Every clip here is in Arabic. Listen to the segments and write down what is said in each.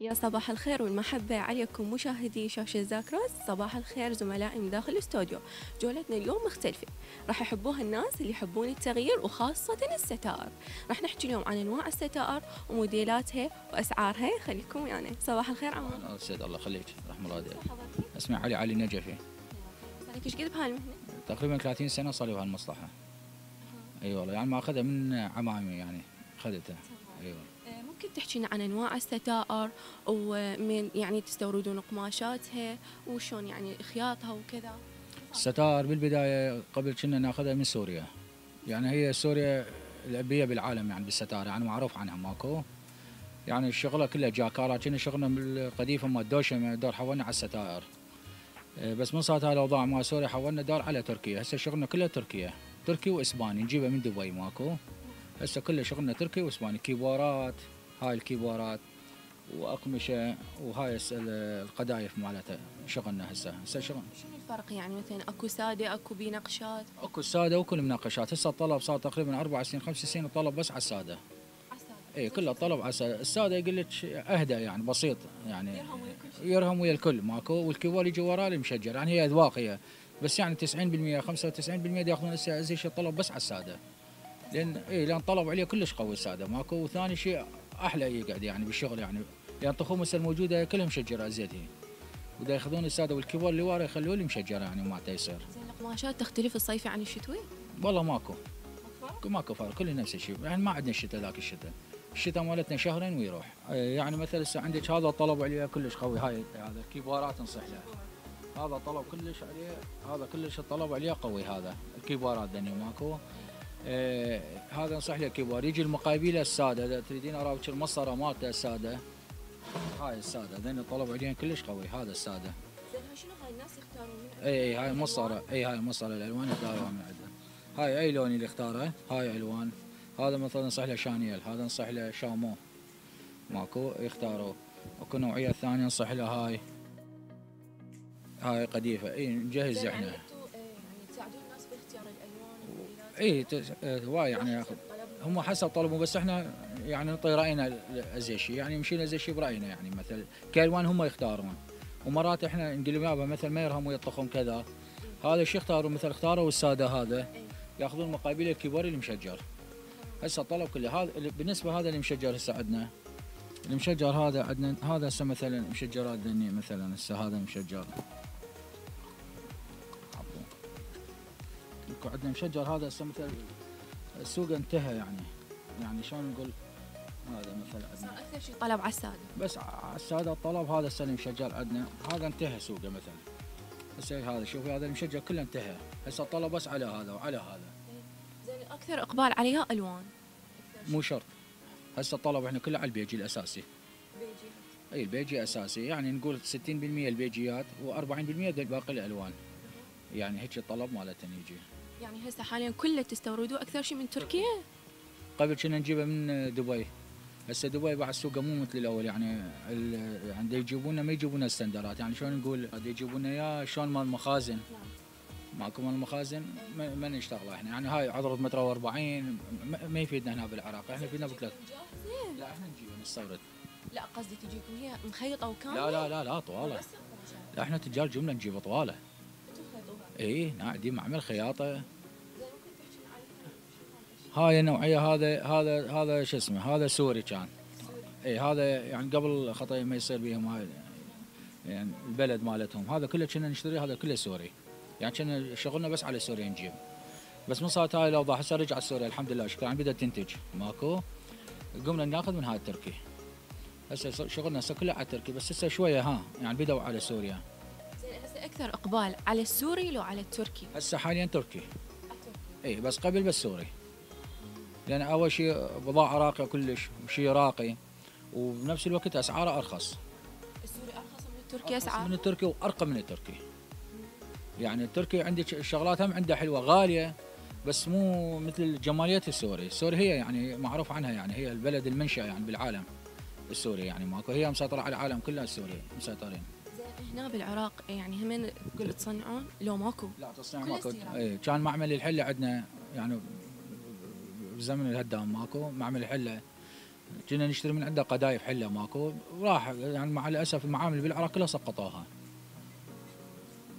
يا صباح الخير والمحبة عليكم مشاهدي شاشة زاكروس صباح الخير زملائي من داخل الاستوديو. جولتنا اليوم مختلفة. راح يحبوها الناس اللي يحبون التغيير وخاصة الستائر راح نحكي اليوم عن أنواع الستائر وموديلاتها وأسعارها. خليكم يعني صباح الخير عمو أنا سيد الله يخليك. رحم الله والديك اسمي علي علي النجفي صار إيش قد بهالمهنة؟ تقريبا 30 سنة صار لي بهالمصلحه اي والله يعني ما أخذها من عمامي يعني اخذتها اي والله آه، ممكن تحكي لنا عن أنواع الستائر ومن يعني تستوردون قماشاتها وشون يعني خياطها وكذا؟ الستار بالبداية قبل كنا ناخذها من سوريا. يعني هي سوريا الأبية بالعالم يعني بالستار يعني معروف عنها ماكو. يعني الشغلة كلها جاكارا كنا شغلنا بالقديفة مال دوشة دور حولنا على الستائر. آه، بس من صارت الأوضاع مال سوريا حولنا دار على تركيا. هسه شغلنا كلها تركيا. تركي وإسباني نجيبها من دبي ماكو. هسه كله شغلنا تركي وإسباني. كيبورات هاي الكيبورات واقمشه وهاي القدايف مالتها شغلنا هسه. هسه شغل شنو الفرق يعني مثلا أكو سادة أكو بنقشات أكو الساده وكل مناقشات. هسه الطلب صار تقريبا أربع سنين خمس سنين الطلب بس على السادة. اي كله طلب على السادة. السادة يقول لك أهدى يعني بسيط يعني. يرهم ويا الكل. ماكو. والكيبور يجي وراه المشجر يعني هي اذواق هي بس يعني 90% 95% دي ياخذون هسه زي شيء طلب بس على السادة. لأن اي لأن طلب عليه كلش قوي السادة. ماكو. وثاني شيء أحلى يقعد يعني بالشغل يعني. لأن طخوم هسه الموجوده كلها مشجره زيت هي ودا يأخذون السادة والكيبور اللي ورا يخلوه لي مشجره يعني ما يصير زين القماشات تختلف الصيفي عن الشتوي؟ والله ماكو. ماكو؟ فرق كله نفس الشيء. يعني ما عندنا الشتاء ذاك الشتاء. الشتاء مالتنا شهرين ويروح. يعني مثلا هسه عندك هذا طلب عليه كلش قوي هاي هذا الكيبورات نصح له. هذا طلب كلش عليه هذا كلش الطلب عليه قوي هذا. الكيبورات دني ماكو. آه هذا نصح له كيبور يجي المقابيله السادة. إذا تريدين اراويك المسطره مالته السادة. هاي السادة. ذني الطلب عليهم كلش قوي. هذا السادة. شنو؟ هاي الناس يختارون من إي إي هاي المسطره إي هاي المسطره الألوان يختاروها من عندها هاي أي لون اللي اختاره هاي ألوان. هذا مثلا نصح له شانيل هذا نصح له شامو ماكو؟ يختاروا. اكو نوعية ثانية نصح له هاي هاي قديفة. إي نجهز إحنا. اي آه، هواي يعني. ياخذ هم حسب طلبوا بس إحنا يعني نعطي راينا ازي شيء يعني مشينا ازي شيء برأينا يعني مثل كألوان هم يختارون. ومرات إحنا نقول لهم مثل ما يرهم ويطخون كذا. هذا الشيء اختاروا مثل اختاروا الساده هذا يأخذون مقابل الكبار اللي مشجر. هسه الطلب كله هذا بالنسبة هذا اللي مشجر هسه عندنا. المشجر هذا عندنا هذا هسه مثلا مشجرات ذني مثلا هسه هذا مشجر. عندنا مشجر هذا هسه مثل السوق انتهى يعني. يعني شلون نقول؟ هذا مثلا صار عندنا. أكثر شيء طلب على الساده بس على الساده الطلب هذا السنة مشجر عندنا هذا انتهى سوقه مثلا. هسه هذا شوفي هذا المشجر كله انتهى. هسه الطلب بس على هذا وعلى هذا. زين أكثر إقبال عليها ألوان. مو شرط. هسه الطلب إحنا كله على البيجي الأساسي. بيجي أي البيجي أساسي. يعني نقول 60% البيجيات و40% باقي الألوان. يعني هيك الطلب مالتنا يجي يعني هسه حاليا كله تستوردوا أكثر شيء من تركيا؟ قبل كنا نجيبه من دبي. هسه دبي بعد سوقه مو مثل الأول يعني ال- يعني يجيبونا ما يجيبونا استندرات يعني شلون نقول؟ يجيبونا يا شلون مال المخازن ماكو مال المخازن ما, نشتغله إحنا. يعني هاي عذرة متر و40 ما, يفيدنا هنا بالعراق. إحنا يفيدنا بثلاث لا إحنا نجيبه نستورد. لا قصدي تجيكم هي مخيطة وكاملة؟ لا لا لا لا طوالة. لا إحنا تجار جمله نجيب طوالة. اي قاعدين معمل خياطة. هاي النوعية هذا هذا هذا شو اسمه هذا سوري كان. اي هذا يعني قبل خطأ ما يصير بهم هاي يعني البلد مالتهم. هذا كله كنا نشتري هذا كله سوري. يعني كنا شغلنا بس على سوريا نجيب. بس من صارت هاي الأوضاع هسه رجعت سوريا الحمد لله شكرا. يعني بدأت تنتج. ماكو. قمنا ناخذ من هاي التركي هسه شغلنا هسه كله على التركي بس هسه شوية ها يعني بدوا على سوريا. زين هسه أكثر إقبال على السوري لو على التركي؟ هسه حاليا تركي. اي بس قبل بس سوري. لأن أول شيء بضاعة راقية كلش وشيء راقي. وبنفس الوقت أسعاره أرخص. السوري أرخص من التركي أسعار؟ من التركي وأرقى من التركي. يعني التركي عندك الشغلات هم عندها حلوة غالية بس مو مثل جماليه السوري. السوري هي يعني معروف عنها يعني هي البلد المنشأ يعني بالعالم السوري يعني. ماكو هي مسيطرة على العالم كله السوري مسيطرين. زين هنا بالعراق يعني هم تصنعون؟ لو ماكو. لا تصنيع ماكو. اي كان معمل الحله عندنا يعني بزمن الهدام ماكو معمل الحله كنا نشتري من عنده قدايف حلة ماكو راح يعني مع الأسف المعامل بالعراق كلها سقطوها.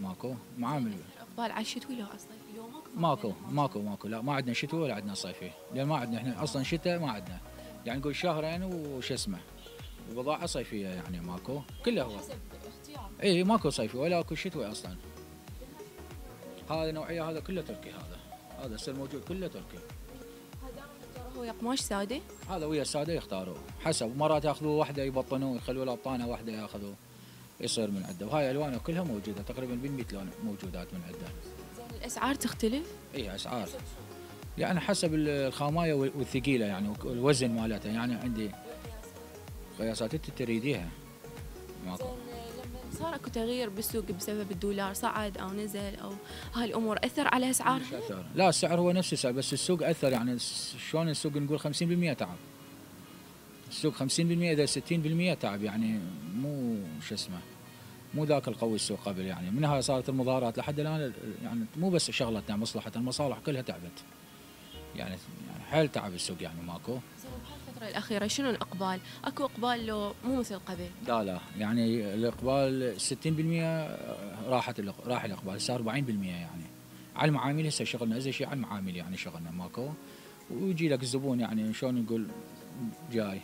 ماكو؟ معامل. أقبال على الشتوي لو أصلا؟ اليوم ماكو؟ ماكو ماكو لا ما عندنا شتوي ولا عندنا صيفي. لأن ما عندنا إحنا أصلا شتاء ما عندنا. يعني نقول شهرين وش اسمه؟ وبضاعه صيفية يعني ماكو. كله هو. إي ماكو صيفي ولا أكو شتوي أصلا. هذا نوعية هذا كله تركي هذا. هذا السر موجود كله تركي. هو يا قماش سادة؟ هذا ويا الساده يختاروا. حسب مرات ياخذوا واحدة يبطنوا يخلوا له بطانه واحدة ياخذوا يصير من عنده وهاي ألوانه كلها موجودة تقريبا ب 100 لون موجودات من عنده زين الأسعار تختلف؟ إي أسعار. يعني حسب الخاماية والثقيلة يعني والوزن مالتها. يعني عندي قياسات أنت تريديها. ماكو. صار أكو تغيير بالسوق بسبب الدولار صعد أو نزل أو هاي الأمور أثر على اسعار لا السعر هو نفس السعر بس السوق أثر. يعني شلون السوق نقول 50% تعب؟ السوق 50% إذا 60% تعب. يعني مو شو اسمه مو ذاك القوي السوق قبل. يعني منها صارت المظاهرات لحد الآن يعني مو بس شغلتنا مصلحه المصالح كلها تعبت. يعني يعني حيل تعب السوق يعني ماكو. الفترة الأخيرة شنو الإقبال؟ أكو إقبال لو مو مثل قبل؟ لا لا يعني الإقبال 60% راحت راح الإقبال صار 40% يعني على المعامل هسه شغلنا أزي شيء على المعامل يعني شغلنا ماكو ويجي لك الزبون يعني شلون نقول جاي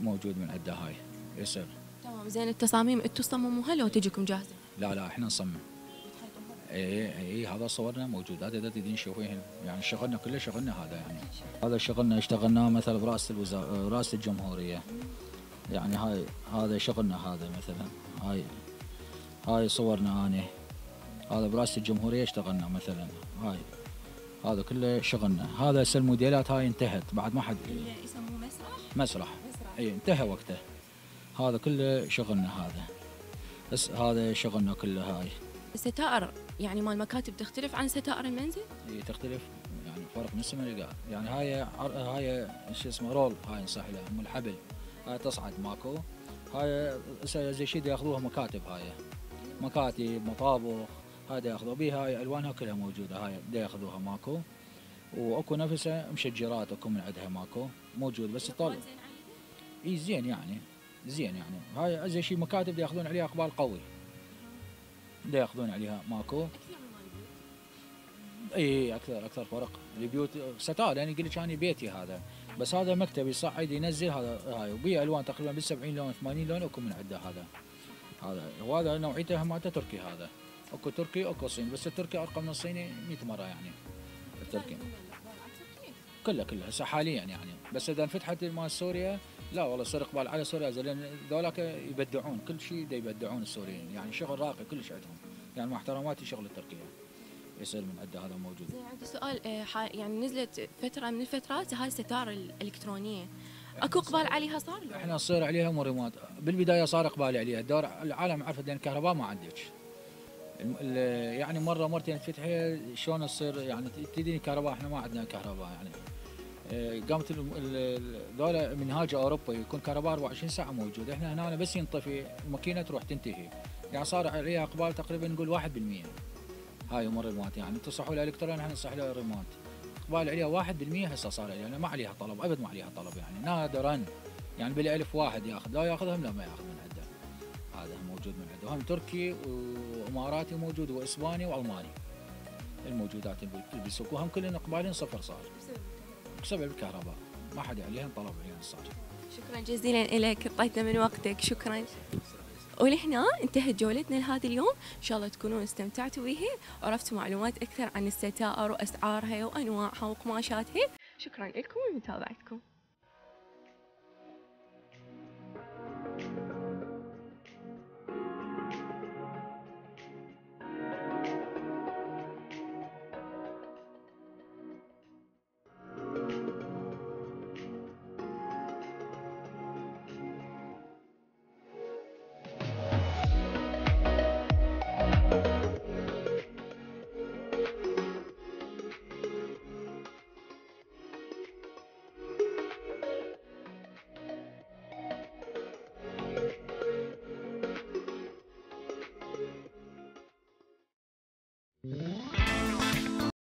موجود من عنده هاي يصير تمام زين التصاميم أنتم تصمموها لو تجيكم جاهزة؟ لا لا إحنا نصمم اي اي هذا صورنا موجود. هذا تقدرين تشوفيه يعني شغلنا كله شغلنا هذا يعني. هذا شغلنا اشتغلناه مثلا براسه الوزاره براسه الجمهورية. يعني هاي هذا شغلنا هذا مثلا. هاي هاي صورنا أنا. هذا براسه الجمهورية اشتغلنا مثلا. هاي هذا كله شغلنا. هذا هسه الموديلات هاي انتهت. بعد ما حد يسموه مسرح؟ مسرح. اي انتهى وقته. هذا كله شغلنا هذا. بس هذا شغلنا كله هاي. الستائر يعني مال المكاتب تختلف عن ستائر المنزل؟ اي تختلف يعني فرق من السماء يعني هاي هاي شو اسمه رول هاي نصح لها ام الحبل. هاي تصعد ماكو. هاي زي شيء ياخذوها مكاتب هاي. مكاتب مطابخ هذا ياخذوا بها هاي ألوانها كلها موجودة هاي دا ياخذوها ماكو. وأكو نفسها مشجرات أكو من عندها ماكو. موجود بس الطول إي زين يعني زين يعني. هاي زي شيء مكاتب ياخذون عليها اقبال قوي دا ياخذون عليها ماكو. إي أكثر أكثر فرق. البيوت ستار يعني قلت لك بيتي هذا. بس هذا مكتب يصعد ينزل هذا هاي وبيه ألوان تقريبا بال 70 لون 80 لون اكو من عنده هذا. هذا وهذا نوعيته مالته تركي هذا. أكو تركي أكو صيني بس التركي ارقى من الصيني 100 مرة يعني. التركي. كله كله هسه حاليا يعني. بس إذا انفتحت مال سوريا لا والله يصير اقبال على سوريا لأن ذولاك يبدعون كل شيء يبدعون السوريين. يعني شغل راقي كلش عندهم. يعني مع احتراماتي شغل التركية. يصير من عنده هذا موجود. زين عندي سؤال آه، يعني نزلت فترة من الفترات هاي الستار الإلكترونية. أكو إقبال عليها صار؟ إحنا صار عليها مريمات بالبداية صار اقبال عليها. الدور العالم عرفت لأن الكهرباء ما عندك. يعني مرة مرتين فتحي شلون تصير؟ يعني تدري الكهرباء إحنا ما عندنا كهرباء يعني. آه، قامت ذولا منهاج أوروبا يكون كهرباء 24 ساعة موجود. إحنا هنا بس ينطفي الماكينه تروح تنتهي. يعني صار عليها أقبال تقريبا نقول 1% هاي أمور الريموت يعني. تصحوا الإلكترون إحنا نصح له الريموت. أقبال عليها 1% هسه صار عليها. يعني ما عليها طلب أبد ما عليها طلب يعني. نادرا. يعني بالألف واحد ياخذ. لا ياخذهم لا ما ياخذ من عنده. هذا موجود من عنده. هم تركي وأماراتي موجود وإسباني وألماني. الموجودات بالسوق وهم كلهم أقبالين صفر صار. بسبب الكهرباء. ما حد عليهم طلب عليهم صار. شكرا جزيلا لك اعطيتنا من وقتك. شكرا. ولهنا انتهت جولتنا لهذا اليوم. إن شاء الله تكونون استمتعتوا بها وعرفتوا معلومات أكثر عن الستائر وأسعارها وأنواعها وقماشاتها. شكرا لكم ولمتابعتكم